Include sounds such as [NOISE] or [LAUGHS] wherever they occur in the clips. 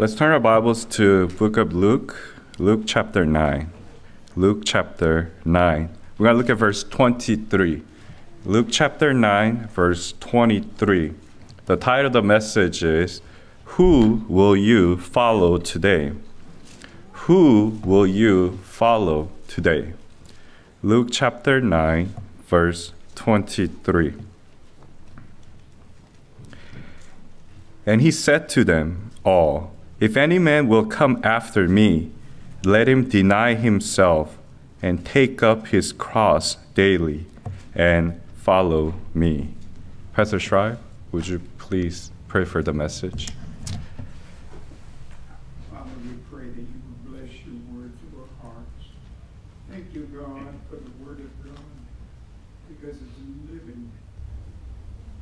Let's turn our Bibles to book of Luke, Luke chapter 9. Luke chapter 9. We're going to look at verse 23. Luke chapter 9, verse 23. The title of the message is Who Will You Follow Today? Who will you follow today? Luke chapter 9, verse 23. And he said to them all, If any man will come after me, let him deny himself and take up his cross daily and follow me. Pastor Shrive, would you please pray for the message? Father, we pray that you will bless your word to our hearts. Thank you, God, for the word of God, because it's living.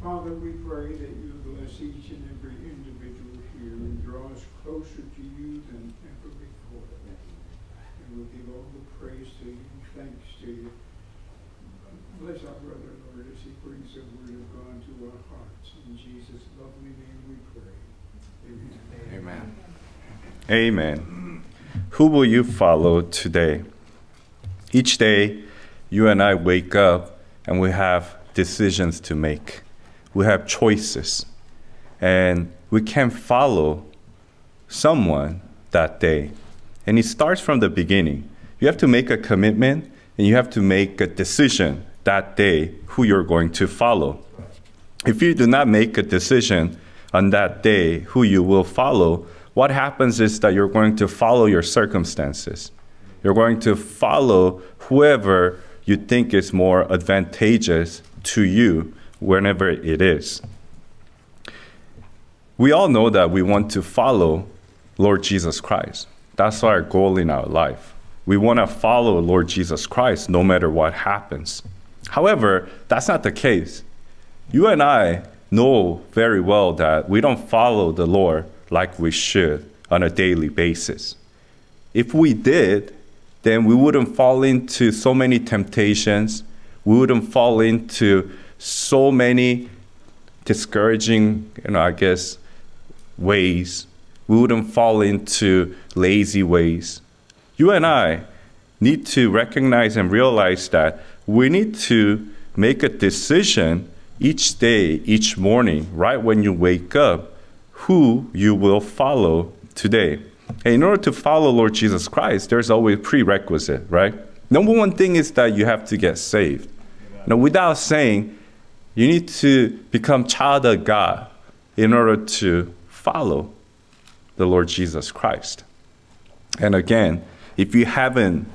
Father, we pray that you bless each and every individual here and draw us closer to you than ever before. And we'll give all the praise to you, thanks to you. Bless our brother, Lord, as he brings the word of God to our hearts. In Jesus' lovely name we pray. Amen. Amen. Amen. Who will you follow today? Each day, you and I wake up and we have decisions to make. We have choices. And we can follow someone that day. And it starts from the beginning. You have to make a commitment and you have to make a decision that day who you're going to follow. If you do not make a decision on that day who you will follow, what happens is that you're going to follow your circumstances. You're going to follow whoever you think is more advantageous to you whenever it is. We all know that we want to follow Lord Jesus Christ. That's our goal in our life. We want to follow Lord Jesus Christ no matter what happens. However, that's not the case. You and I know very well that we don't follow the Lord like we should on a daily basis. If we did, then we wouldn't fall into so many temptations. We wouldn't fall into so many discouraging, you know, I guess, ways. We wouldn't fall into lazy ways. You and I need to recognize and realize that we need to make a decision each day, each morning, right when you wake up, who you will follow today. And in order to follow Lord Jesus Christ, there's always prerequisite, right? Number one thing is that you have to get saved. Now, without saying, you need to become child of God in order to follow the Lord Jesus Christ. And again, if you haven't,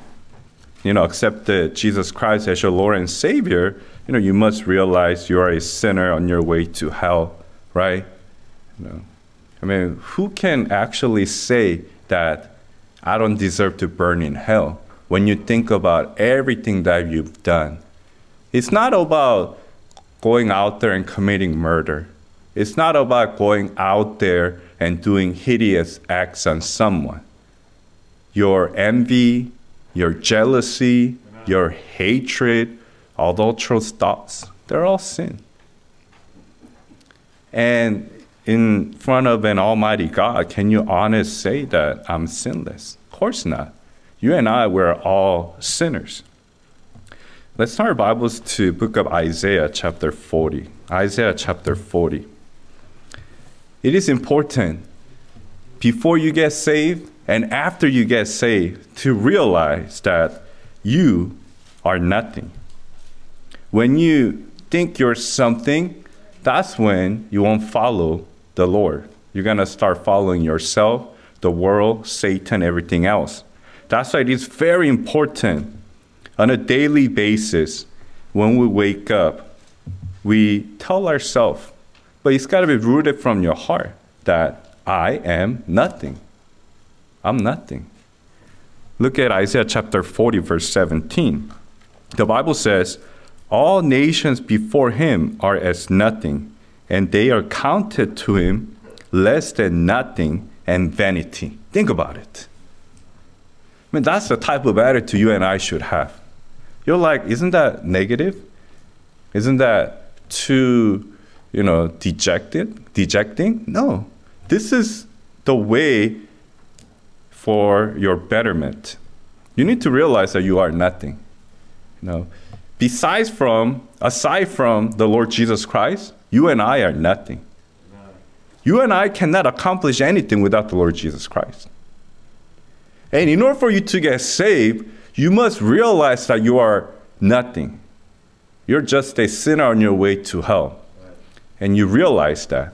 you know, accepted Jesus Christ as your Lord and Savior, you know, you must realize you are a sinner on your way to hell, right? You know, I mean, who can actually say that I don't deserve to burn in hell when you think about everything that you've done? It's not about going out there and committing murder. It's not about going out there and doing hideous acts on someone. Your envy, your jealousy, your hatred, adulterous thoughts, they're all sin. And in front of an almighty God, can you honestly say that I'm sinless? Of course not. You and I, we're all sinners. Let's turn our Bibles to book of Isaiah chapter 40. Isaiah chapter 40. It is important before you get saved and after you get saved to realize that you are nothing. When you think you're something, that's when you won't follow the Lord. You're going to start following yourself, the world, Satan, everything else. That's why it is very important on a daily basis when we wake up, we tell ourselves, but it's got to be rooted from your heart that I am nothing. I'm nothing. Look at Isaiah chapter 40, verse 17. The Bible says, All nations before him are as nothing, and they are counted to him less than nothing and vanity. Think about it. I mean, that's the type of attitude you and I should have. You're like, isn't that negative? Isn't that too, you know, dejected, dejecting? No. This is the way for your betterment. You need to realize that you are nothing. You know, besides from, aside from the Lord Jesus Christ, you and I are nothing. You and I cannot accomplish anything without the Lord Jesus Christ. And in order for you to get saved, you must realize that you are nothing. You're just a sinner on your way to hell. And you realize that.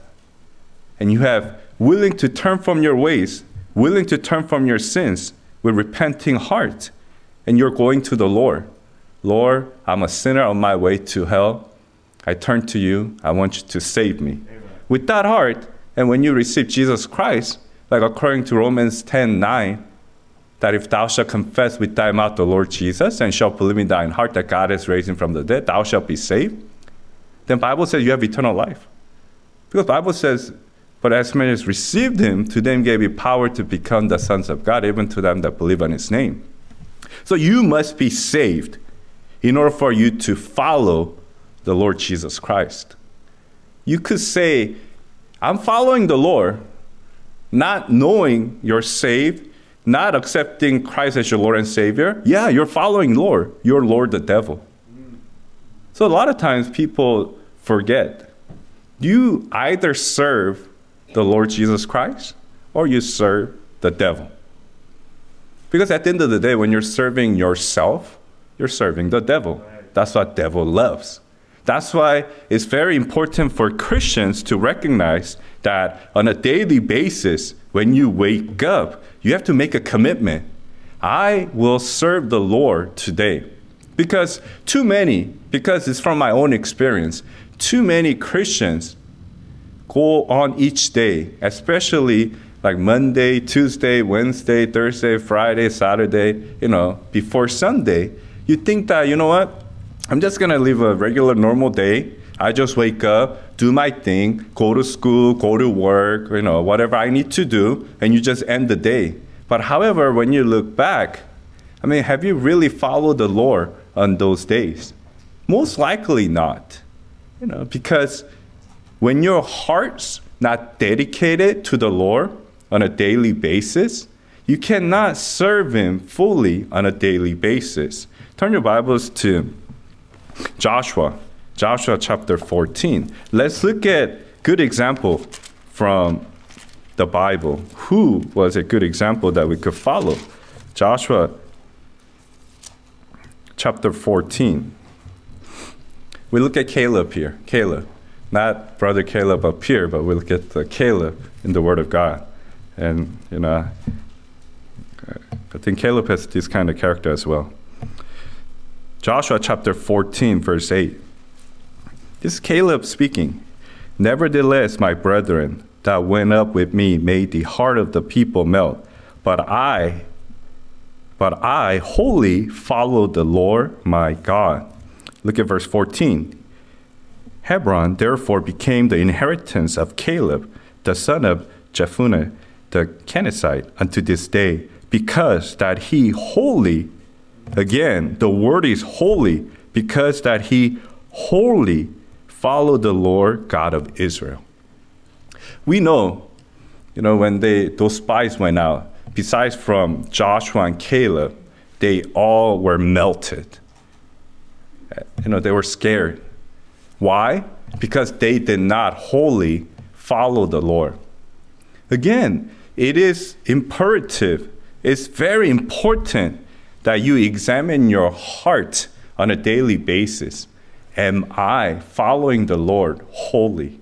And you have willing to turn from your ways, willing to turn from your sins with repenting heart. And you're going to the Lord. Lord, I'm a sinner on my way to hell. I turn to you. I want you to save me. Amen. With that heart, and when you receive Jesus Christ, like according to Romans 10 9, that if thou shalt confess with thy mouth the Lord Jesus and shalt believe in thine heart that God is raising from the dead, thou shalt be saved. Then Bible says you have eternal life. Because Bible says, but as many as received him, to them gave he power to become the sons of God, even to them that believe on his name. So you must be saved in order for you to follow the Lord Jesus Christ. You could say, I'm following the Lord, not knowing you're saved, not accepting Christ as your Lord and Savior. Yeah, you're following Lord. You're Lord the devil. So a lot of times people forget. You either serve the Lord Jesus Christ or you serve the devil. Because at the end of the day, when you're serving yourself, you're serving the devil. That's what devil loves. That's why it's very important for Christians to recognize that on a daily basis, when you wake up, you have to make a commitment. I will serve the Lord today. Because too many, because it's from my own experience, too many Christians go on each day, especially like Monday, Tuesday, Wednesday, Thursday, Friday, Saturday, you know, before Sunday, you think that, you know what, I'm just gonna live a regular, normal day. I just wake up, do my thing, go to school, go to work, you know, whatever I need to do, and you just end the day. But however, when you look back, I mean, have you really followed the Lord on those days? Most likely not. You know, because when your heart's not dedicated to the Lord on a daily basis, you cannot serve Him fully on a daily basis. Turn your Bibles to Joshua, Joshua chapter 14. Let's look at good example from the Bible. Who was a good example that we could follow? Joshua chapter 14. We look at Caleb here. Caleb not brother Caleb up here, but we look at the uh, Caleb in the Word of God. And, you know, I think Caleb has this kind of character as well. Joshua chapter 14, verse 8. This is Caleb speaking. Nevertheless, my brethren, that went up with me made the heart of the people melt. But I, but I wholly followed the Lord my God. Look at verse 14. Hebron therefore became the inheritance of Caleb, the son of Jephunneh, the Kenizzite, unto this day, because that he wholly, again, the word is wholly, because that he wholly followed the Lord God of Israel. We know, you know, when they those spies went out, besides from Joshua and Caleb, they all were melted. You know, they were scared why? Because they did not wholly follow the Lord. Again, it is imperative, it's very important that you examine your heart on a daily basis. Am I following the Lord wholly?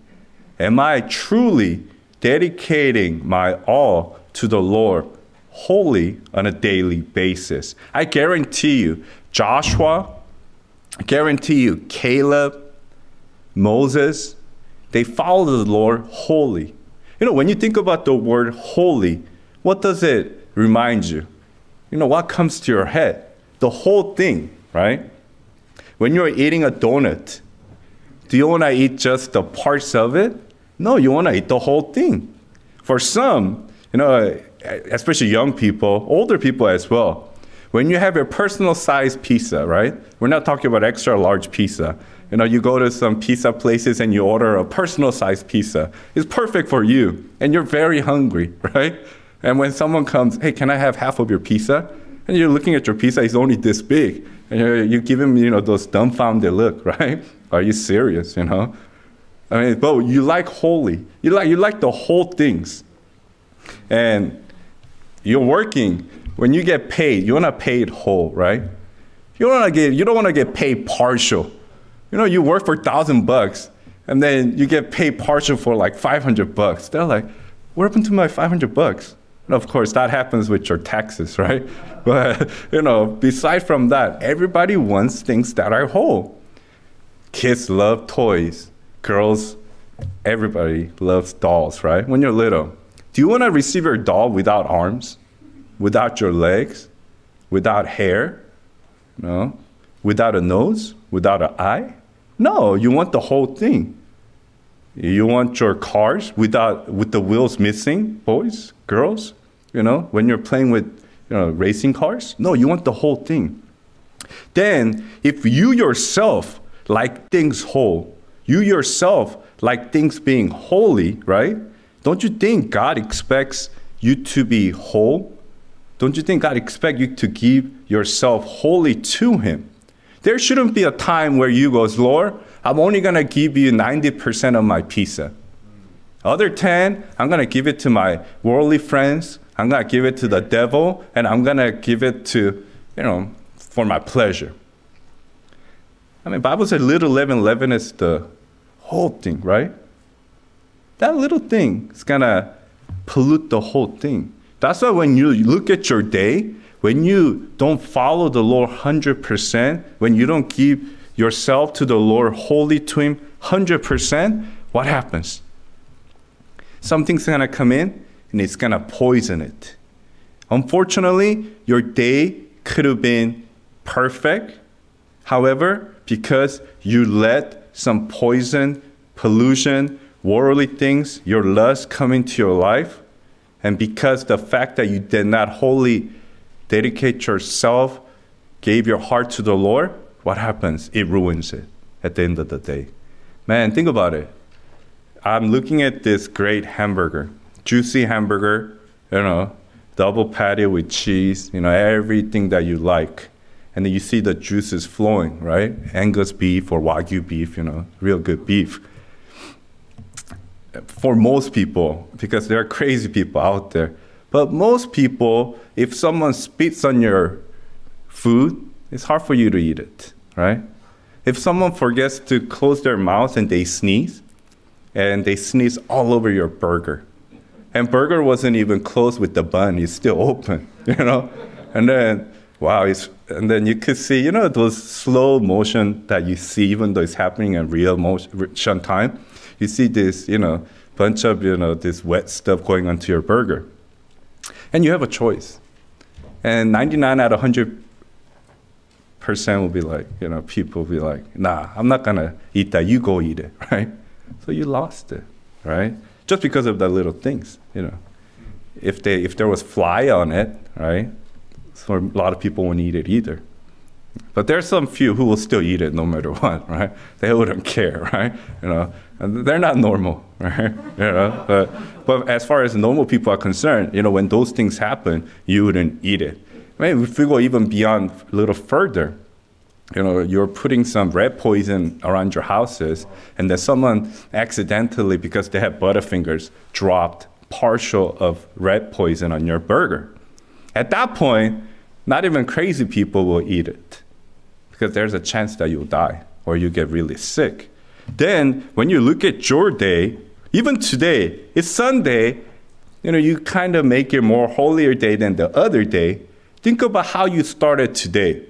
Am I truly dedicating my all to the Lord wholly on a daily basis? I guarantee you, Joshua, I guarantee you, Caleb, Moses, they followed the Lord wholly. You know, when you think about the word wholly, what does it remind you? You know, what comes to your head? The whole thing, right? When you're eating a donut, do you want to eat just the parts of it? No, you want to eat the whole thing. For some, you know, especially young people, older people as well, when you have a personal sized pizza, right? We're not talking about extra large pizza You know, you go to some pizza places and you order a personal sized pizza. It's perfect for you, and you're very hungry, [LAUGHS] right? And when someone comes, hey, can I have half of your pizza? And you're looking at your pizza, it's only this big. And you you give him, you know, those dumbfounded look, [LAUGHS] right? Are you serious, you know? I mean, but you like holy. You like, you like the whole things. And you're working. When you get paid, you want to pay it whole, right? You to get, you don't want to get paid partial. You know, you work for thousand bucks, and then you get paid partial for like 500 bucks. They're like, what happened to my 500 bucks? And of course, that happens with your taxes, [LAUGHS] right? But, you know, beside from that, everybody wants things that are whole. Kids love toys. Girls, everybody loves dolls, right? When you're little. Do you want to receive your doll without arms, without your legs, without hair? No. Without a nose? Without an eye? No, you want the whole thing. You want your cars without with the wheels missing, boys, girls, you know, when you're playing with you know, racing cars? No, you want the whole thing. Then if you yourself like things whole, you yourself like things being holy, right? Don't you think God expects you to be whole? Don't you think God expects you to give yourself wholly to Him? There shouldn't be a time where you goes, Lord, I'm only gonna give you 90% of my pizza. Other 10, I'm gonna give it to my worldly friends. I'm gonna give it to the devil, and I'm gonna give it to, you know, for my pleasure. I mean, Bible says little leaven, leaven is the whole thing, right? That little thing is gonna pollute the whole thing. That's why when you look at your day, when you don't follow the Lord 100%, when you don't give yourself to the Lord wholly to Him 100%, what happens? Something's gonna come in and it's gonna poison it. Unfortunately, your day could have been perfect. However, because you let some poison, pollution, worldly things, your lust come into your life, and because the fact that you did not wholly dedicate yourself, gave your heart to the Lord, what happens? It ruins it at the end of the day. Man, think about it. I'm looking at this great hamburger, juicy hamburger, you know, double patty with cheese, you know, everything that you like. And then you see the juices flowing, right? Angus beef or Wagyu beef, you know, real good beef. For most people, because there are crazy people out there, but most people, if someone spits on your food, it's hard for you to eat it, right? If someone forgets to close their mouth and they sneeze, and they sneeze all over your burger, and burger wasn't even closed with the bun, it's still open, [LAUGHS] you know? And then, wow, it's, and then you could see, you know, those slow motion that you see, even though it's happening in real motion time, you see this, you know, bunch of, you know, this wet stuff going onto your burger. And you have a choice. And 99 out of 100 percent will be like, you know, people will be like, nah, I'm not gonna eat that. You go eat it, [LAUGHS] right? So you lost it, right? Just because of the little things, you know. If they if there was fly on it, right? So a lot of people won't eat it either. But there's some few who will still eat it no matter [LAUGHS] what, right? They wouldn't care, [LAUGHS] right? You know, and they're not normal, [LAUGHS] right? You know, but, but as far as normal people are concerned, you know, when those things happen, you wouldn't eat it. I mean, if we go even beyond a little further, you know, you're putting some rat poison around your houses, and then someone accidentally, because they have butterfingers, dropped partial of rat poison on your burger. At that point, not even crazy people will eat it because there's a chance that you'll die or you get really sick. Then, when you look at your day, even today, it's Sunday, you know, you kind of make it more holier day than the other day. Think about how you started today.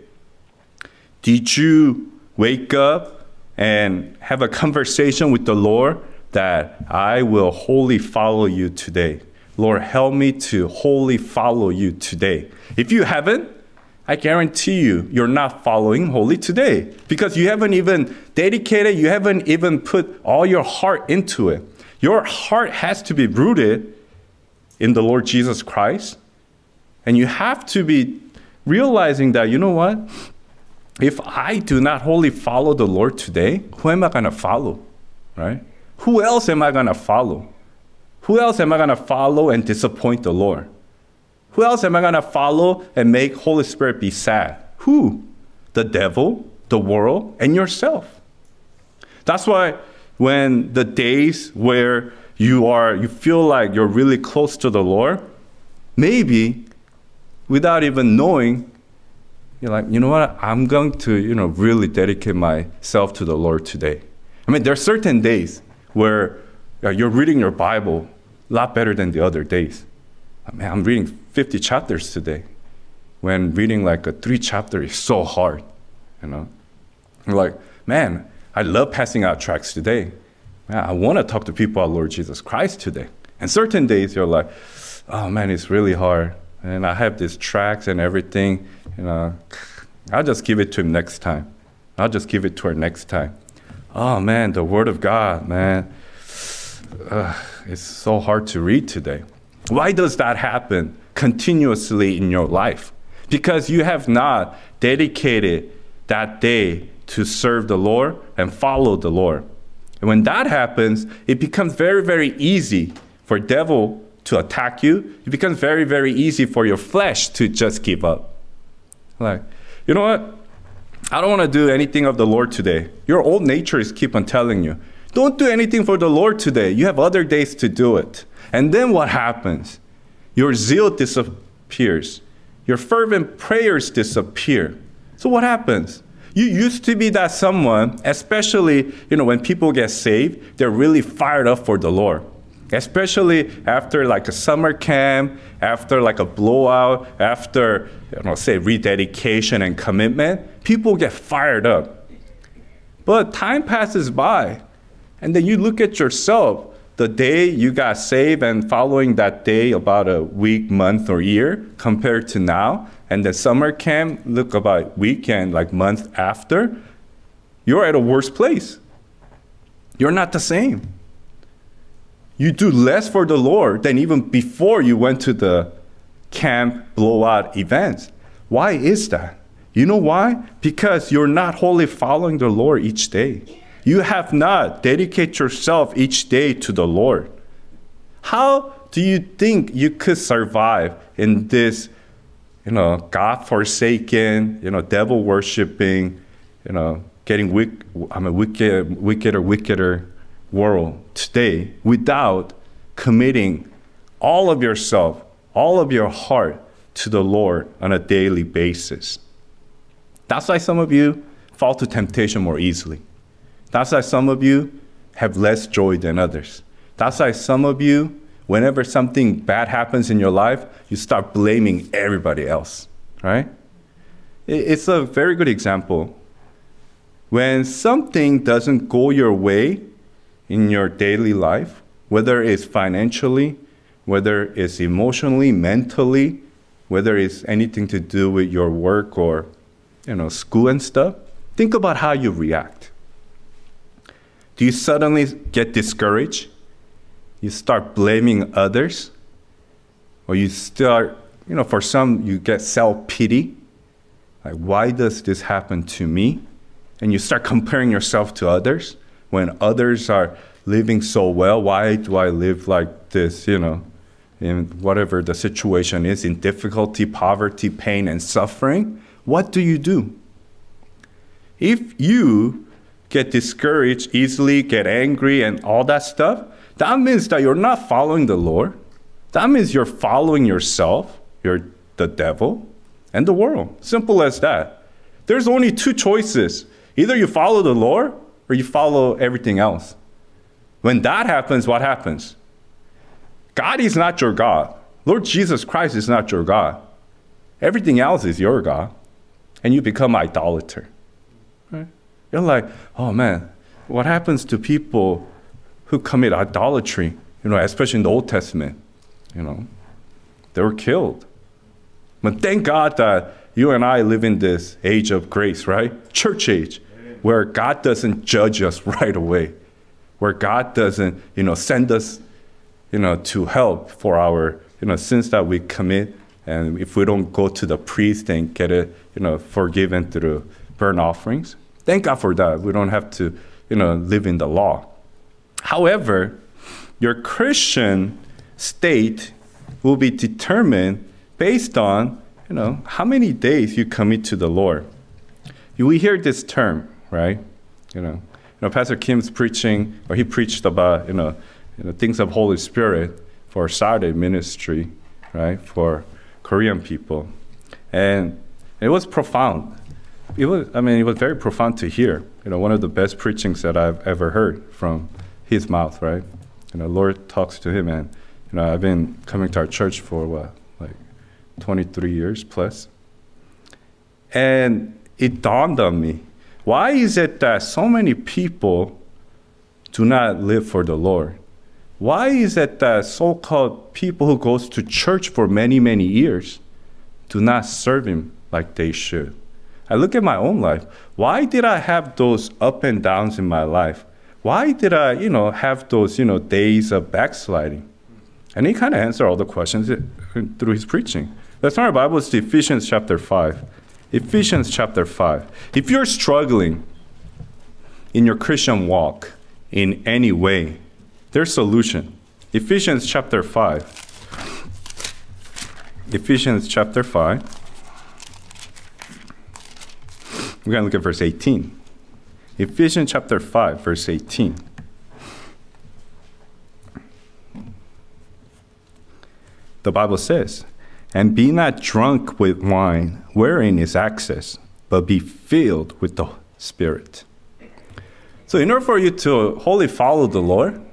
Did you wake up and have a conversation with the Lord that I will wholly follow you today? Lord, help me to wholly follow you today. If you haven't, I guarantee you, you're not following wholly today because you haven't even dedicated, you haven't even put all your heart into it. Your heart has to be rooted in the Lord Jesus Christ. And you have to be realizing that, you know what? if I do not wholly follow the Lord today, who am I going to follow? Right? Who else am I going to follow? Who else am I going to follow and disappoint the Lord? Who else am I going to follow and make Holy Spirit be sad? Who? The devil, the world, and yourself. That's why when the days where you are you feel like you're really close to the Lord, maybe without even knowing you're like, you know what? I'm going to, you know, really dedicate myself to the Lord today. I mean, there are certain days where uh, you're reading your Bible a lot better than the other days. I mean, I'm reading 50 chapters today. When reading like a three chapter is so hard, you know. You're like, man, I love passing out tracts today. Man, I want to talk to people about Lord Jesus Christ today. And certain days you're like, oh man, it's really hard. And I have these tracts and everything you know, I'll just give it to him next time. I'll just give it to her next time. Oh man, the Word of God, man. Uh, it's so hard to read today. Why does that happen continuously in your life? Because you have not dedicated that day to serve the Lord and follow the Lord. And when that happens, it becomes very, very easy for devil to attack you. It becomes very, very easy for your flesh to just give up. Like, you know what? I don't want to do anything of the Lord today. Your old nature is keep on telling you, don't do anything for the Lord today. You have other days to do it. And then what happens? Your zeal disappears. Your fervent prayers disappear. So what happens? You used to be that someone, especially, you know, when people get saved, they're really fired up for the Lord especially after like a summer camp, after like a blowout, after you know, say rededication and commitment, people get fired up. But time passes by, and then you look at yourself. The day you got saved and following that day about a week, month, or year compared to now, and the summer camp look about weekend, like month after, you're at a worse place. You're not the same you do less for the Lord than even before you went to the camp blowout events. Why is that? You know why? Because you're not wholly following the Lord each day. You have not dedicated yourself each day to the Lord. How do you think you could survive in this, you know, God-forsaken, you know, devil worshiping, you know, getting wick, I'm a wicked, wickeder, wickeder world today without committing all of yourself, all of your heart to the Lord on a daily basis. That's why some of you fall to temptation more easily. That's why some of you have less joy than others. That's why some of you, whenever something bad happens in your life, you start blaming everybody else, right? It's a very good example. When something doesn't go your way, in your daily life, whether it's financially, whether it's emotionally, mentally, whether it's anything to do with your work or you know, school and stuff, think about how you react. Do you suddenly get discouraged? You start blaming others? Or you start, you know, for some, you get self pity. Like, why does this happen to me? And you start [LAUGHS] comparing yourself to others when others are living so well, why do I live like this, you know, in whatever the situation is, in difficulty, poverty, pain, and suffering? What do you do? If you get discouraged easily, get angry, and all that stuff, that means that you're not following the Lord. That means you're following yourself, you're the devil, and the world. Simple as that. There's only two choices either you follow the Lord or you follow everything else. When that happens, what happens? God is not your God. Lord Jesus Christ is not your God. Everything else is your God. And you become idolater. Right? You're like, oh man, what happens to people who commit idolatry? You know, especially in the Old Testament. You know, they were killed. But thank God that you and I live in this age of grace, right? Church age where God doesn't judge us [LAUGHS] right away, where God doesn't, you know, send us, you know, to help for our, you know, sins that we commit. And if we don't go to the priest and get it, you know, forgiven through burnt offerings. Thank God for that. We don't have to, you know, live in the law. However, your Christian state will be determined based on, you know, how many days you commit to the Lord. You we hear this term, right? You know, you know, Pastor Kim's preaching, or he preached about, you know, you know, things of Holy Spirit for Saturday ministry, right, for Korean people, and it was profound. It was, I mean, it was very profound to hear. You know, one of the best preachings that I've ever heard from his mouth, right? You know, Lord talks to him, and you know, I've been coming to our church for what, like, 23 years plus. and it dawned on me: why is it that so many people do not live for the Lord? Why is it that so-called people who goes to church for many, many years do not serve Him like they should? I look at my own life. Why did I have those up and downs in my life? Why did I, you know, have those, you know, days of backsliding? And he kind of answered all the questions uh, through his preaching. Let's turn our Bibles to Ephesians chapter 5. Ephesians chapter 5. If you're struggling in your Christian walk in any way, there's solution. Ephesians chapter 5. Ephesians chapter 5. We're going to look at verse 18. Ephesians chapter 5, verse 18. The Bible says, And be not drunk with wine, wherein is excess, but be filled with the Spirit. So, in order for you to wholly follow the Lord,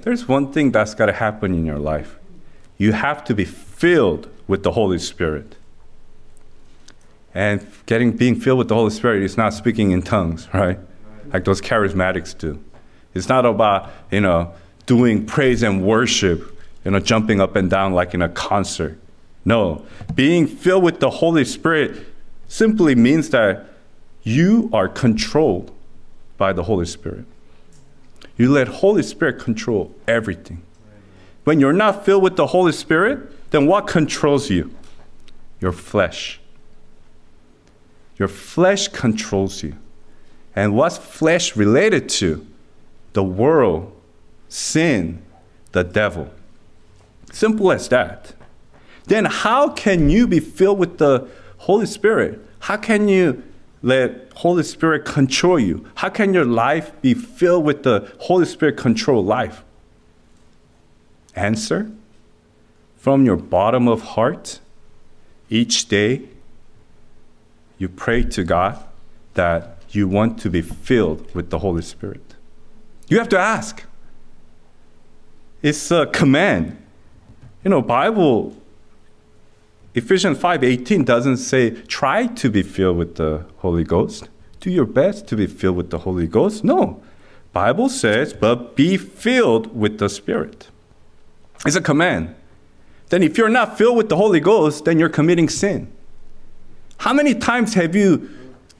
there's one thing that's got to happen in your life. You have to be filled with the Holy Spirit. And getting being filled with the Holy Spirit is not speaking in tongues, right? Like those charismatics do. It's not about, you know, doing praise and worship, you know, jumping up and down like in a concert. No. Being filled with the Holy Spirit simply means that you are controlled by the Holy Spirit. You let Holy Spirit control everything. When you're not filled with the Holy Spirit, then what controls you? Your flesh. Your flesh controls you. And what's flesh related to? The world, sin, the devil. Simple as that. Then how can you be filled with the Holy Spirit? How can you let Holy Spirit control you? How can your life be filled with the Holy Spirit control life? Answer from your bottom of heart each day you pray to God that you want to be filled with the Holy Spirit. You have to ask. It's a command. You know, Bible Ephesians 5:18 doesn't say try to be filled with the Holy Ghost. Do your best to be filled with the Holy Ghost. No. Bible says, but be filled with the Spirit. It's a command. Then if you're not filled with the Holy Ghost, then you're committing sin. How many times have you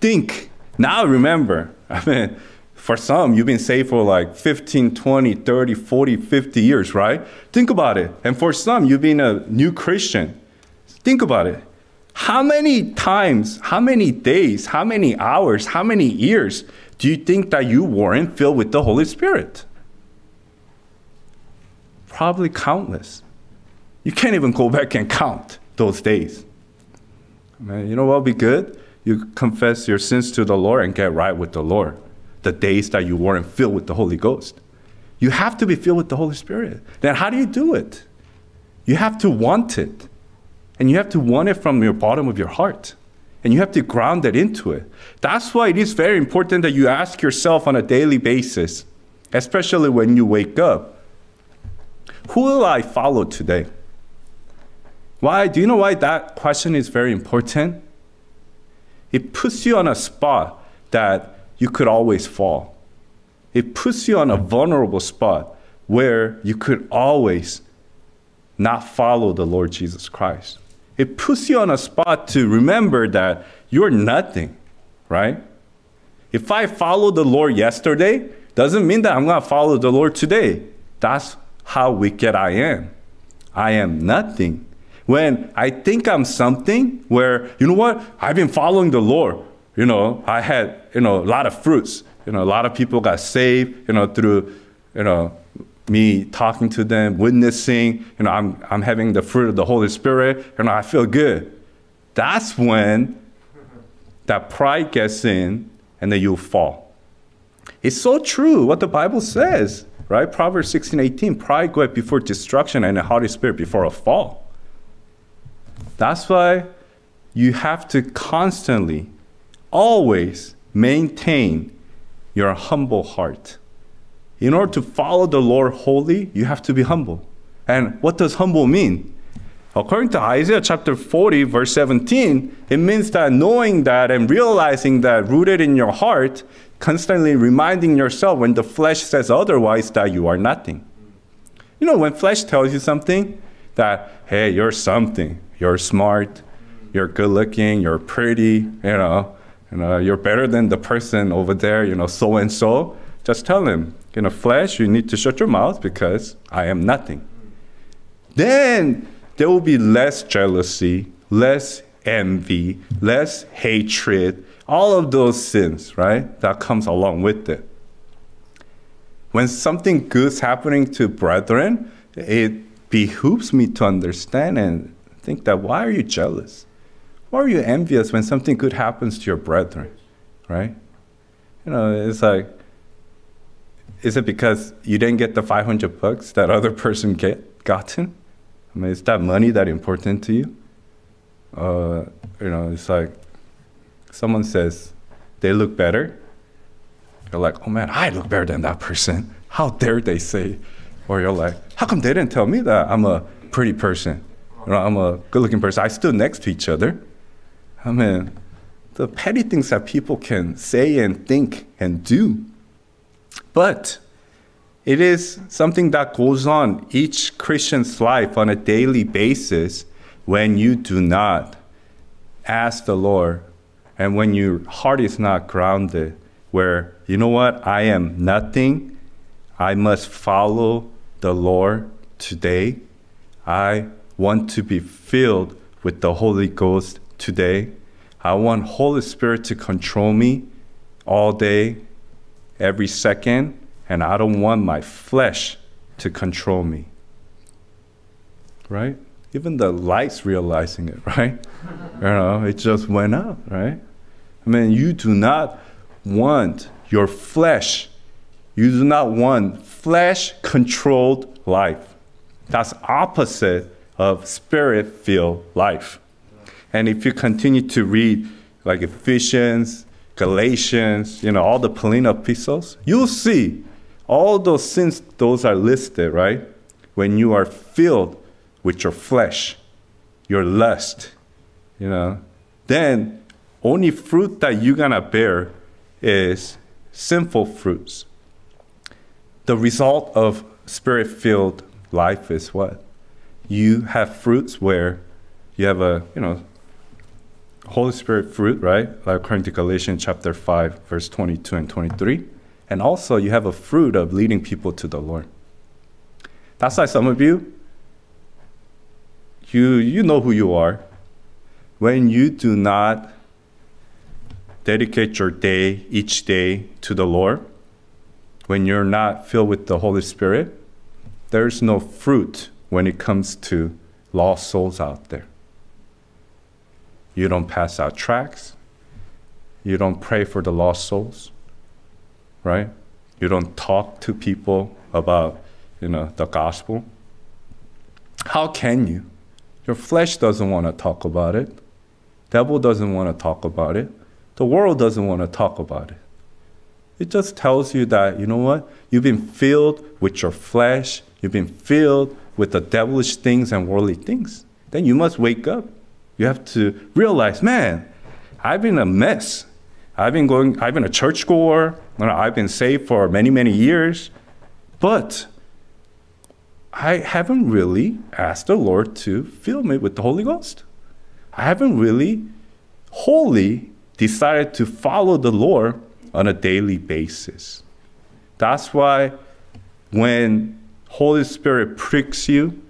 think, now remember, I mean, for some, you've been saved for like 15, 20, 30, 40, 50 years, right? Think about it. And for some, you've been a new Christian. Think about it. How many times, how many days, how many hours, how many years do you think that you weren't filled with the Holy Spirit? Probably countless. You can't even go back and count those days. I mean, you know what would be good? You confess your sins to the Lord and get right with the Lord. The days that you weren't filled with the Holy Ghost. You have to be filled with the Holy Spirit. Then how do you do it? You have to want it. And you have to want it from your bottom of your heart. And you have to ground it into it. That's why it is very important that you ask yourself on a daily basis, especially when you wake up, who will I follow today? Why? Do you know why that question is very important? It puts you on a spot that you could always fall. It puts you on a vulnerable spot where you could always not follow the Lord Jesus Christ. It puts you on a spot to remember that you're nothing, right? If I followed the Lord yesterday, doesn't mean that I'm going to follow the Lord today. That's how wicked I am. I am nothing when I think I'm something where, you know what, I've been following the Lord you know, I had, you know, a lot of fruits. You know, a lot of people got saved, you know, through, you know, me talking to them, witnessing, you know, I'm, I'm having the fruit of the Holy Spirit, you know, I feel good. That's when that pride gets in and then you fall. It's so true what the Bible says, right? Proverbs 16, 18, pride goeth before destruction and a haughty spirit before a fall. That's why you have to constantly, always maintain your humble heart. In order to follow the Lord wholly, you have to be humble. And what does humble mean? According to Isaiah chapter 40, verse 17, it means that knowing that and realizing that rooted in your heart, constantly reminding yourself when the flesh says otherwise that you are nothing. You know, when flesh tells you something, that, hey, you're something, you're smart, you're good looking, you're pretty, you know, you uh, know, you're better than the person over there, you know, so and so. Just tell him, in the flesh, you need to shut your mouth because I am nothing. Then there will be less jealousy, less envy, less hatred, all of those sins, right? That comes along with it. When something good's happening to brethren, it behooves me to understand and think that why are you jealous? Why are you envious when something good happens to your brethren, right? You know, it's like, is it because you didn't get the 500 bucks that other [LAUGHS] person get gotten? I mean, is that money that important to you? Uh, you know, it's like someone says they look better. You're like, oh man, I look better than that person. How dare they say? Or you're like, how come they didn't tell me that I'm a pretty person? I'm a good-looking person. I stood next to each other. I mean, the petty things that people can say and think and do. But it is something that goes on each Christian's life on a daily basis when you do not ask the Lord and when your heart is not grounded, where, you know what, I am nothing, I must follow the Lord today. I want to be filled with the Holy Ghost today. I want Holy Spirit to control me all day, every second, and I don't want my flesh to control me. Right? Even the lights realizing it, [LAUGHS] right? you know, it just went up, right? I mean, you do not want your flesh, you do not want flesh controlled life. That's opposite of spirit filled life. And if you continue to read like Ephesians, Galatians, you know, all the Pauline epistles, you'll see all those sins, those are listed, right? When you are filled with your flesh, your lust, you know, then only fruit that you're gonna bear is sinful fruits. The result of spirit filled life is what? You have fruits where you have a, you know, Holy Spirit fruit, right? Like according to Galatians chapter 5, verse 22 and 23. And also, you have a fruit of leading people to the Lord. That's why some of you, you, you know who you are. When you do not dedicate your day, each day, to the Lord, when you're not filled with the Holy Spirit, there's no fruit when it comes to lost souls out there. You don't pass out tracts. You don't pray for the lost souls, right? You don't talk to people about, you know, the gospel. How can you? Your flesh doesn't want to talk about it. Devil doesn't want to talk about it. The world doesn't want to talk about it. It just tells you that, you know what? You've been filled with your flesh, you've been filled with the devilish things and worldly things. Then you must wake up. You have to realize, man, I've been a mess. I've been going, I've been a churchgoer, I've been saved for many, many years, but I haven't really asked the Lord to fill me with the Holy Ghost. I haven't really wholly decided to follow the Lord on a daily basis. That's why when Holy Spirit pricks you,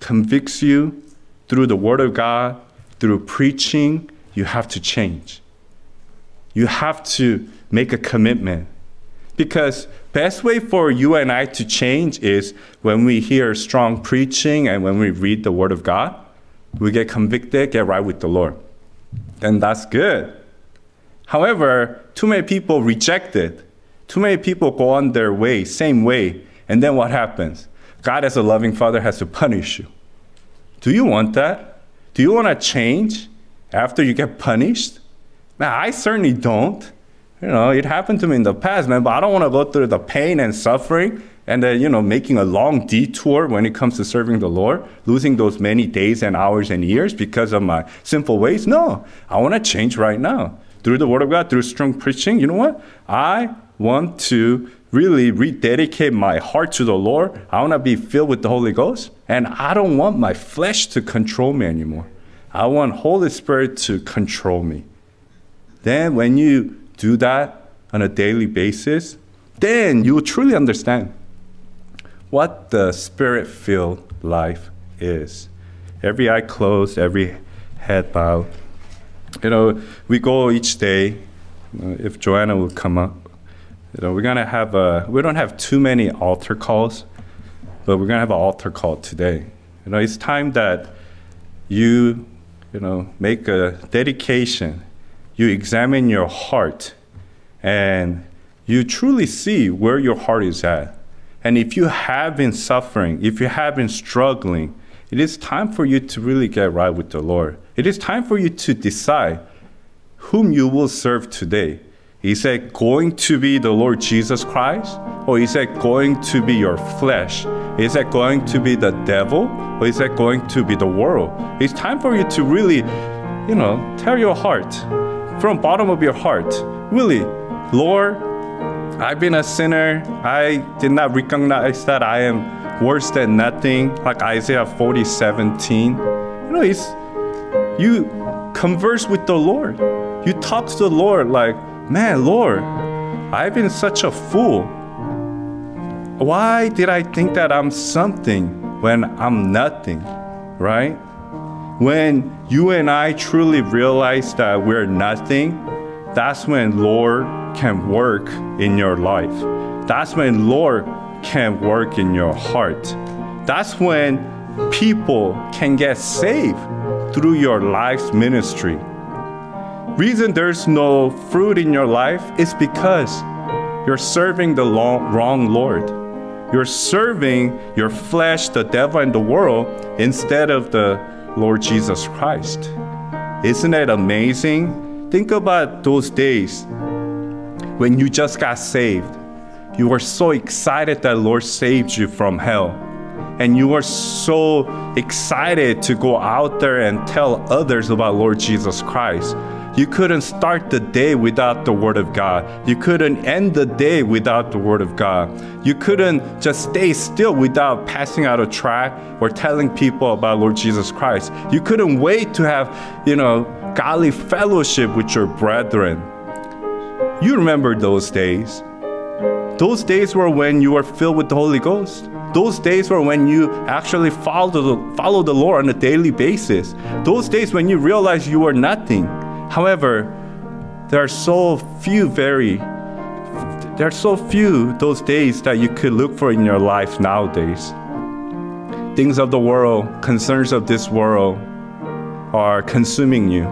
convicts you through the Word of God, through preaching, you have to change. you have to make a commitment. Because best way for you and I to change is when we hear strong preaching and when we read the word of God, we get convicted, get right with the Lord. Then that's good. However, too many people reject it. Too many people go on their way, same way. And then what happens? God, as a loving father, has to punish you. Do you want that? Do you want to change after you get punished? Now, I certainly don't. You know, it happened to me in the past, man, but I don't want to go through the pain and suffering and then, you know, making a long detour when it comes to serving the Lord, losing those many days and hours and years because of my simple ways. No, I want to change right now. Through the Word of God, through strong preaching, you know what? I want to really rededicate my heart to the Lord. I want to be filled with the Holy Ghost. And I don't want my flesh to control me anymore. I want Holy Spirit to control me. Then when you do that on a daily basis, then you will truly understand what the spirit filled life is. Every eye closed, every head bowed. You know, we go each day. Uh, if Joanna would come up, you know, we're gonna have a. We don't have too many altar calls, but we're gonna have an altar call today. You know, it's time that you, you know, make a dedication. You examine your heart, and you truly see where your heart is at. And if you have been suffering, if you have been struggling, it is time for you to really get right with the Lord. It is time for you to decide whom you will serve today. Is it going to be the Lord Jesus Christ? Or is it going to be your flesh? Is it going to be the devil? Or is it going to be the world? It's time for you to really, you know, tell your heart from bottom of your heart. Really, Lord, I've been a sinner. I did not recognize that I am worse than nothing, like Isaiah 40, 17. You know, it's, you converse with the Lord. You talk to the Lord like, man, Lord, I've been such a fool. Why did I think that I'm something when I'm nothing, right? When you and I truly realize that we're nothing, that's when Lord can work in your life. That's when Lord can work in your heart. That's when people can get saved through your life's ministry. Reason there's no fruit in your life is because you're serving the long, wrong Lord. You're serving your flesh, the devil, and the world instead of the Lord Jesus Christ. Isn't it amazing? Think about those days when you just got saved. You were so excited that Lord saved you from hell. And you were so excited to go out there and tell others about Lord Jesus Christ. You couldn't start the day without the Word of God. You couldn't end the day without the Word of God. You couldn't just stay still without passing out a tract or telling people about Lord Jesus Christ. You couldn't wait to have, you know, godly fellowship with your brethren. You remember those days. Those days were when you were filled with the Holy Ghost. Those days were when you actually followed the, follow the Lord on a daily basis. Those days when you realized you were nothing. However, there are so few very there are so few those days that you could look for in your life nowadays. Things of the world, concerns of this world are consuming you.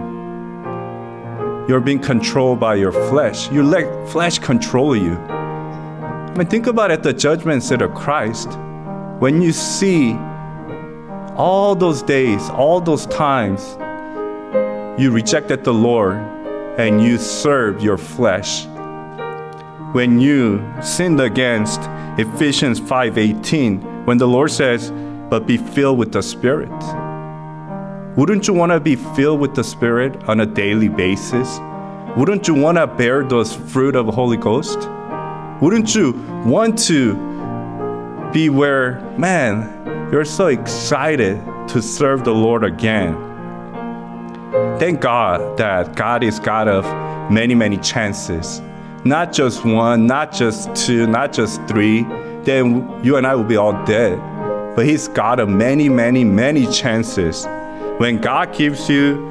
You're being controlled by your flesh. You let flesh control you. I mean, think about it the judgment seat of Christ. When you see all those days, all those times, you rejected the Lord and you served your flesh. When you sinned against Ephesians 5:18, when the Lord says, "But be filled with the Spirit." Wouldn't you want to be filled with the Spirit on a daily basis? Wouldn't you want to bear those fruit of the Holy Ghost? Wouldn't you want to be where, man, you're so excited to serve the Lord again? Thank God that God is God of many, many chances. Not just one, not just two, not just three. Then you and I will be all dead. But He's God of many, many, many chances. When God gives you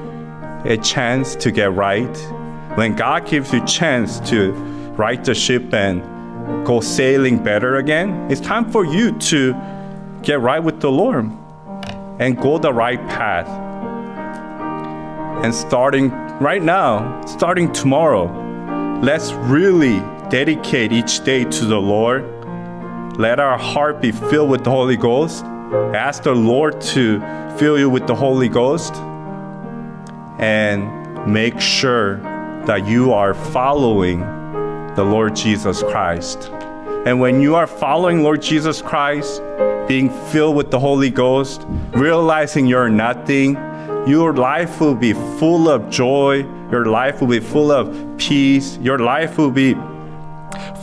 a chance to get right, when God gives you a chance to right the ship and go sailing better again, it's time for you to get right with the Lord and go the right path. And starting right now, starting tomorrow, let's really dedicate each day to the Lord. Let our heart be filled with the Holy Ghost. Ask the Lord to fill you with the Holy Ghost. And make sure that you are following the Lord Jesus Christ. And when you are following Lord Jesus Christ, being filled with the Holy Ghost, realizing you're nothing, your life will be full of joy, your life will be full of peace, your life will be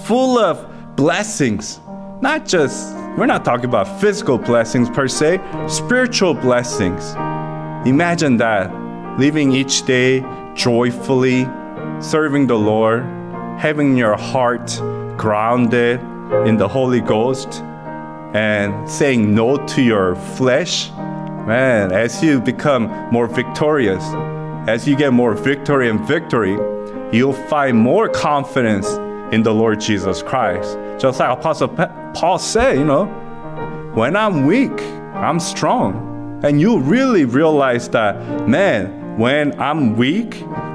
full of blessings. Not just, we're not talking about physical blessings per se, spiritual blessings. Imagine that, living each day joyfully, serving the Lord, having your heart grounded in the Holy Ghost, and saying no to your flesh. Man, as you become more victorious, as you get more victory and victory, you'll find more confidence in the Lord Jesus Christ. Just like Apostle Paul said, you know, when I'm weak, I'm strong. And you really realize that, man, when I'm weak,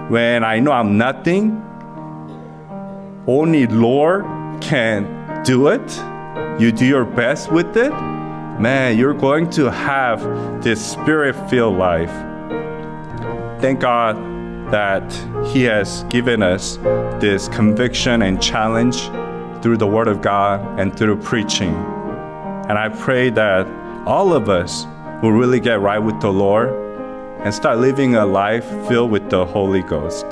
when I know I'm nothing, only Lord can do it. You do your best with it, man, you're going to have this spirit filled life. Thank God that He has given us this conviction and challenge through the Word of God and through preaching. And I pray that all of us will really get right with the Lord and start living a life filled with the Holy Ghost.